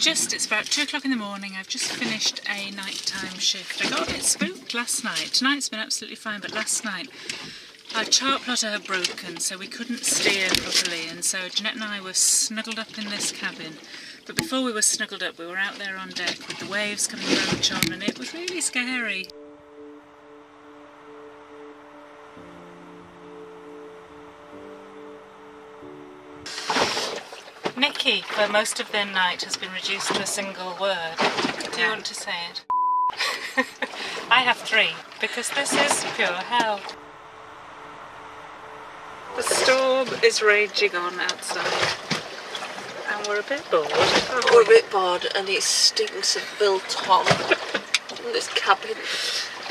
Just, it's about two o'clock in the morning, I've just finished a nighttime shift. I got a bit spooked last night. Tonight's been absolutely fine, but last night our chart plotter had broken, so we couldn't steer properly, and so Jeanette and I were snuggled up in this cabin. But before we were snuggled up, we were out there on deck with the waves coming roach on, and it was really scary. Nikki, for most of their night, has been reduced to a single word. Do you want to say it? I have three, because this is pure hell. The storm is raging on outside, and we're a bit bored. aren't We're a bit bored and it stinks of biltong in this cabin.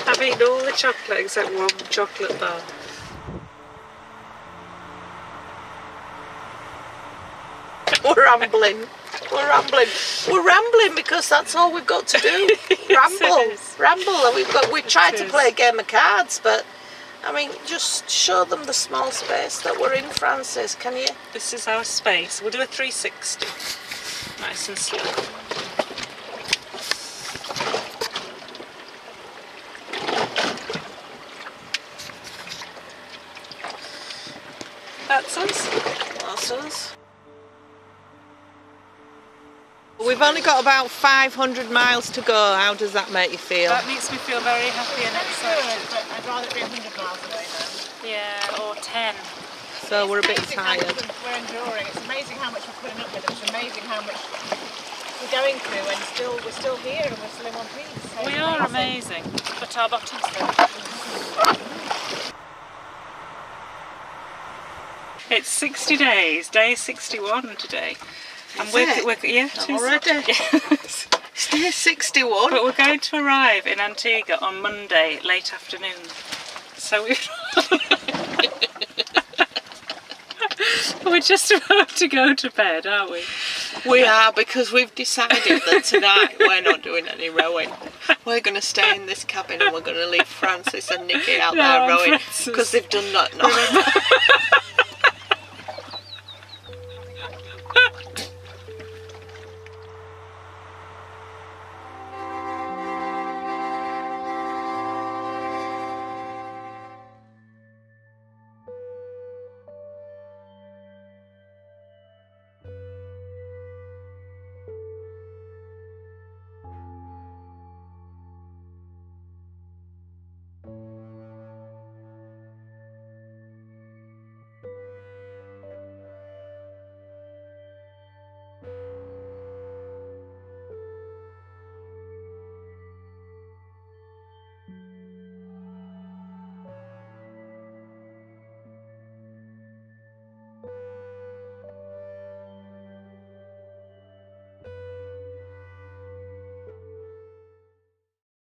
I've eaten all the chocolate except one chocolate bar. We're rambling. We're rambling. We're rambling because that's all we've got to do. Ramble. Ramble. And we've got we tried to play a game of cards, but I mean just show them the small space that we're in, Frances, can you? This is our space. We'll do a 360. Nice and slow. That's us. That's us. We've only got about 500 miles to go. How does that make you feel? That makes me feel very happy and excited. but I'd rather be 100 miles away now. Yeah, or 10. So we're a bit Amazing how much tired. We're enduring. It's amazing how much we're putting up with. It's amazing how much we're going through, and still we're still here, and we're still in one piece. So We are amazing. amazing, but our bottoms though. It's 60 days, day 61 today. And we're, we're yeah. Already? Yes. Stay 61. But we're going to arrive in Antigua on Monday, late afternoon. So we We're just about to go to bed, aren't we? We are because we've decided that tonight we're not doing any rowing. We're going to stay in this cabin and we're going to leave Frances and Nikki out No, there rowing because they've done that.